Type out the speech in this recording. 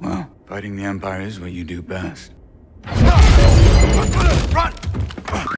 Well, fighting the Empire is what you do best.